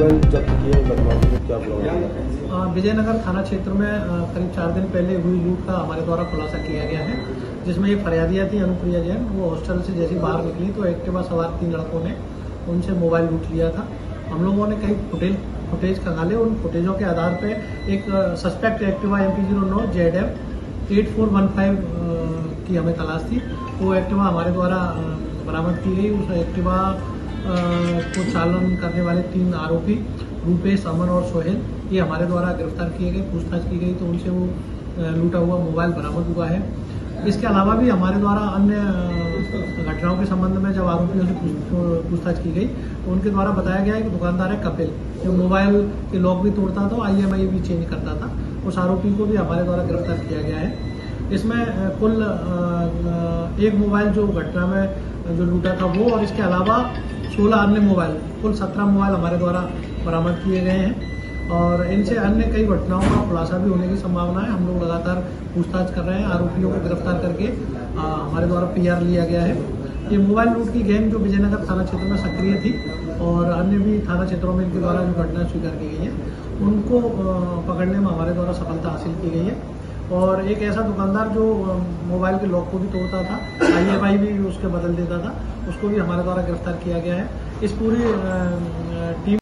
Mobile जब्त किए बदमाशों क्या विजयनगर थाना क्षेत्र में करीब चार दिन पहले हुई लूट का हमारे द्वारा खुलासा किया गया है, जिसमें ये फरियादिया थी, अनुप्रिया जैन। वो हॉस्टल से जैसी बाहर निकली तो एक्टिवा सवार तीन लड़कों ने उनसे मोबाइल लूट लिया था। हम लोगों ने कई फुटेज फुटेज खंगाले, उन फुटेजों के आधार पर एक suspect Activa M P zero नौ Z F eight four one five की हमें तलाश थी। वो एक्टिवा हमारे द्वारा बरामद की गई। उस एक्टिवा को चालन करने वाले तीन आरोपी, रूपेश, अमन और सोहेल, ये हमारे द्वारा गिरफ़्तार किए गए, पूछताछ की गई तो उनसे वो लूटा हुआ मोबाइल बरामद हुआ है। इसके अलावा भी हमारे द्वारा अन्य घटनाओं के संबंध में जब आरोपियों से पूछताछ की गई तो उनके द्वारा बताया गया है कि दुकानदार है कपिल, जो मोबाइल के लॉक भी तोड़ता था आई भी चेंज करता था। उस आरोपी को भी हमारे द्वारा गिरफ़्तार किया गया है। इसमें कुल एक मोबाइल जो घटना में, जो लूटा था वो, और इसके अलावा सोलह अन्य मोबाइल कुल सत्रह मोबाइल हमारे द्वारा बरामद किए गए हैं। और इनसे अन्य कई घटनाओं का खुलासा भी होने की संभावना है। हम लोग लगातार पूछताछ कर रहे हैं आरोपियों को गिरफ़्तार करके अ, हमारे द्वारा पीआर लिया गया है। ये मोबाइल लूट की गैंग जो विजयनगर थाना क्षेत्र में सक्रिय थी और अन्य भी थाना क्षेत्रों में इनके द्वारा जो घटना स्वीकार की गई है उनको पकड़ने में हमारे द्वारा सफलता हासिल की गई है। और एक ऐसा दुकानदार जो मोबाइल के लॉक को भी तोड़ता था, आई भी उसके बदल देता था, उसको भी हमारे द्वारा गिरफ़्तार किया गया है। इस पूरी टीम